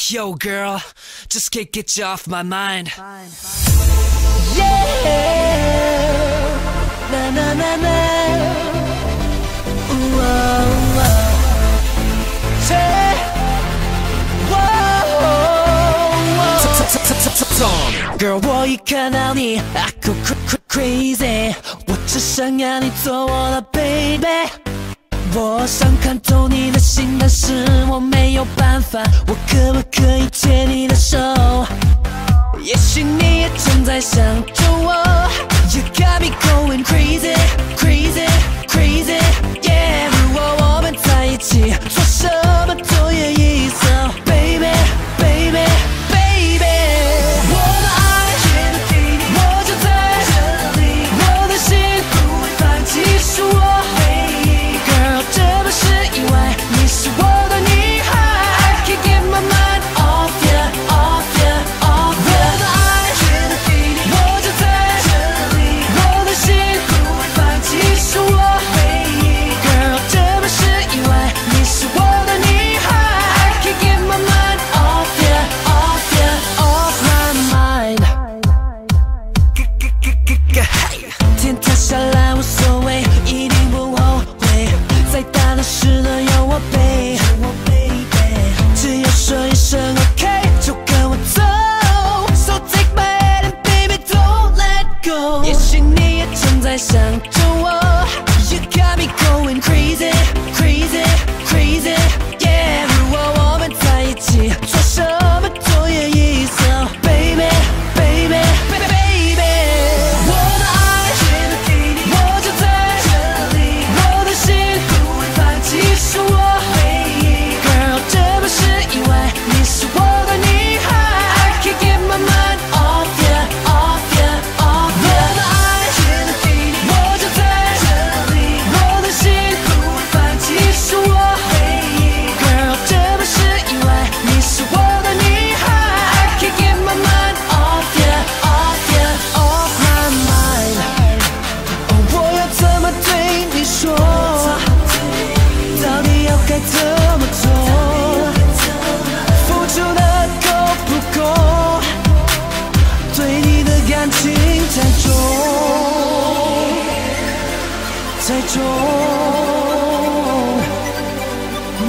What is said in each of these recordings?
Yo, girl, just can't get you off my mind. Fine, fine. Yeah, na na na na. Ooh, oh, oh. Yeah. Whoa. Girl, go cr cr crazy，我只想要你做我的 baby，我想看透你的心，但是。有办法我可不可以牵你的手也许你也正在想着我 you got me going crazy crazy crazy 也许你也正在想怎么做？付出的够不够？对你的感情太重、太重，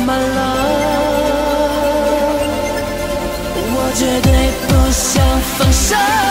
满了。我绝对不想放手。